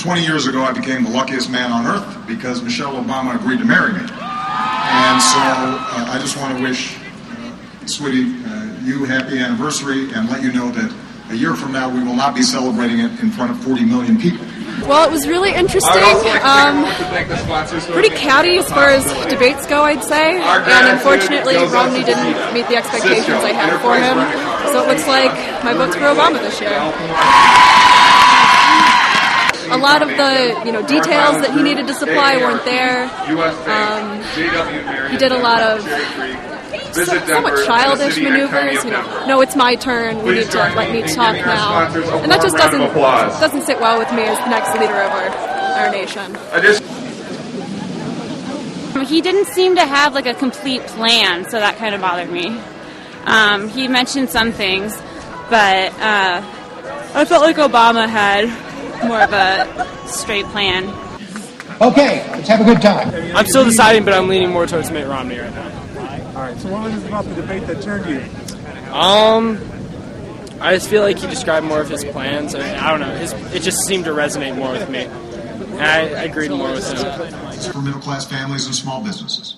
20 years ago, I became the luckiest man on earth because Michelle Obama agreed to marry me. And so uh, I just want to wish, uh, sweetie, uh, you happy anniversary and let you know that a year from now we will not be celebrating it in front of 40 million people. Well, it was really interesting. Um, pretty catty as far as debates go, I'd say. And unfortunately, Romney didn't meet the expectations I had for him. So it looks like my vote's for Obama this year. A lot of the you know details that he needed to supply weren't there. Um, he did a lot of so, somewhat childish maneuvers. You know, no, it's my turn. We need to let me talk now, and that just doesn't doesn't sit well with me as the next leader of our our nation. He didn't seem to have like a complete plan, so that kind of bothered me. Um, he mentioned some things, but uh, I felt like Obama had more of a straight plan. Okay, let's have a good time. I'm still deciding, but I'm leaning more towards Mitt Romney right now. All right. So what was it about the debate that turned you? Um, I just feel like he described more of his plans. I, mean, I don't know. His, it just seemed to resonate more with me. And I, I agreed more with him. For middle class families and small businesses.